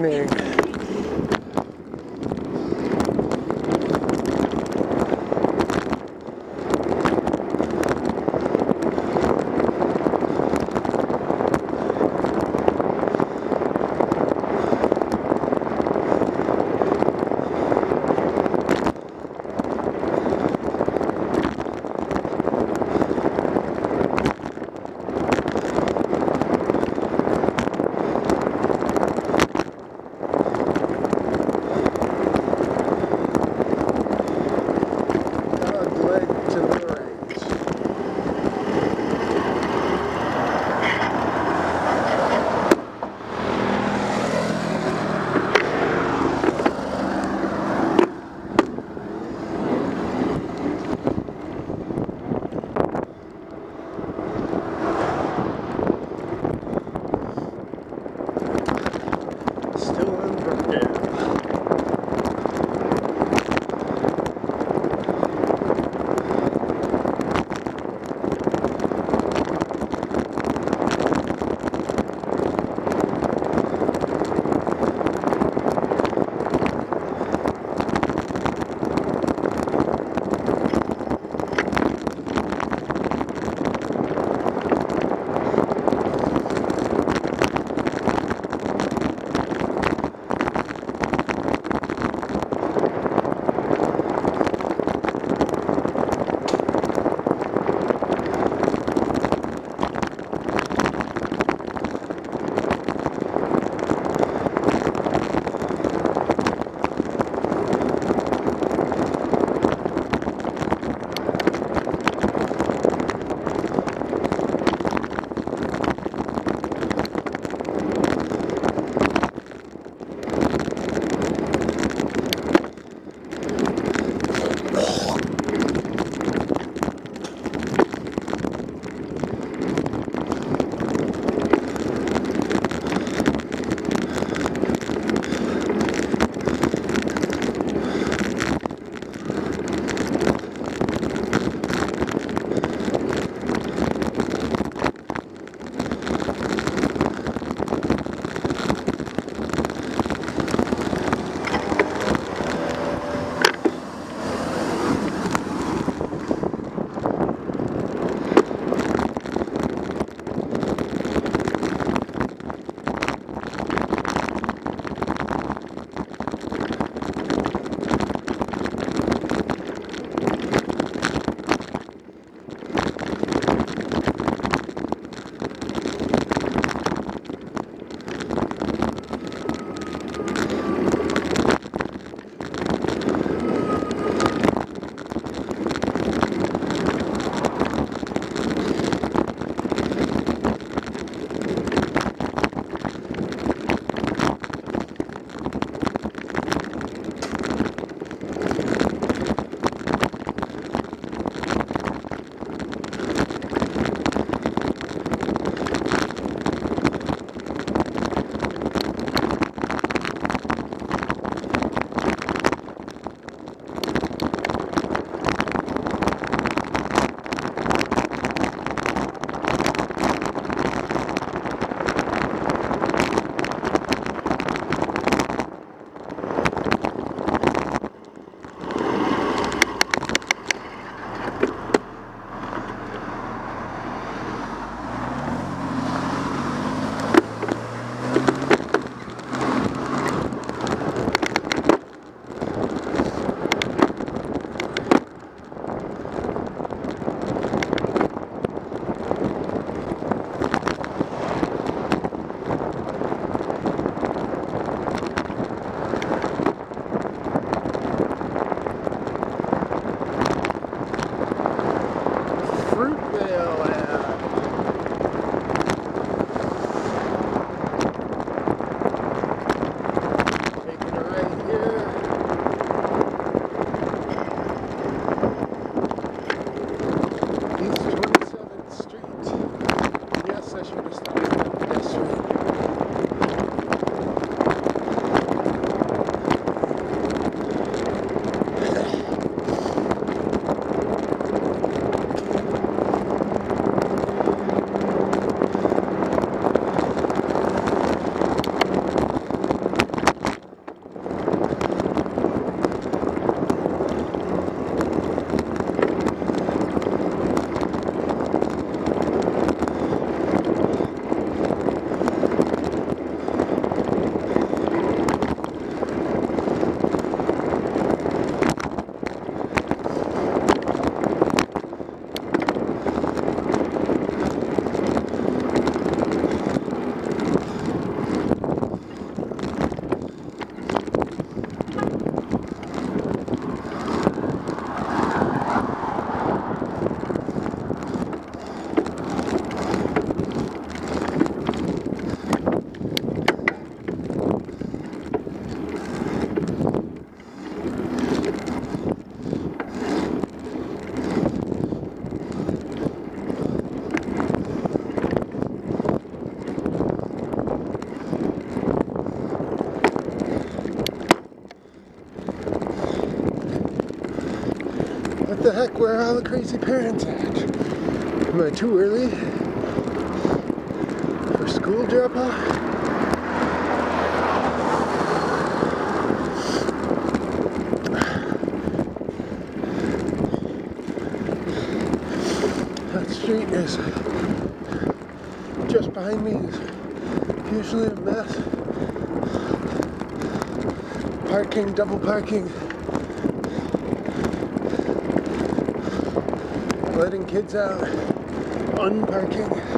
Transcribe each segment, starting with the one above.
morning. Heck? Where are all the crazy parents at? Am I too early for school drop off? That street is just behind me is usually a mess. Parking, double parking. Letting kids out, unparking.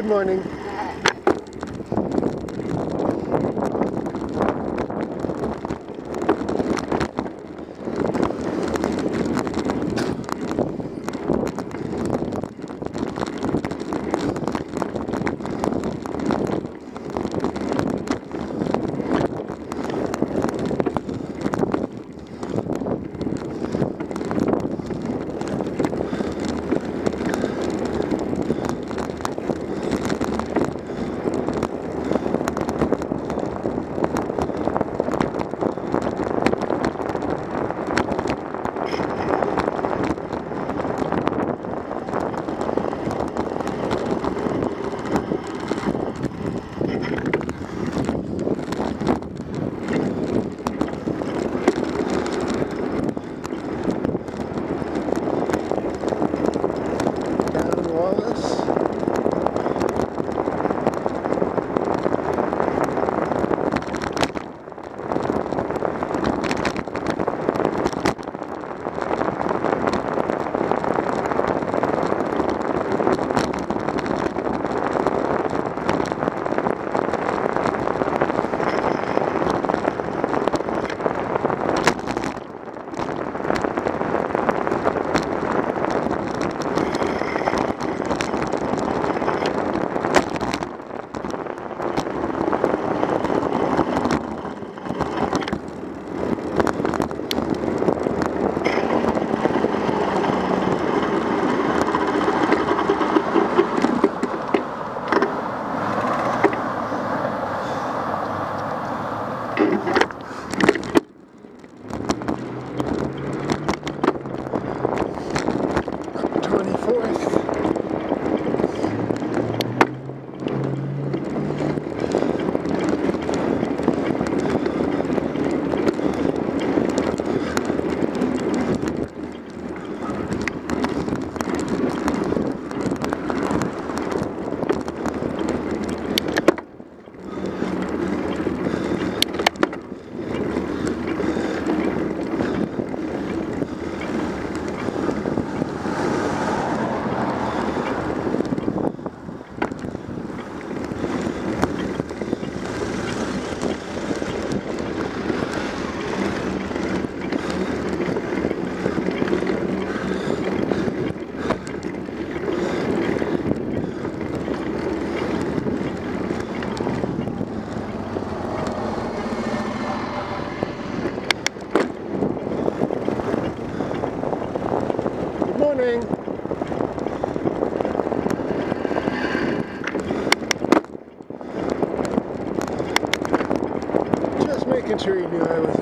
Good morning. Sure you knew I was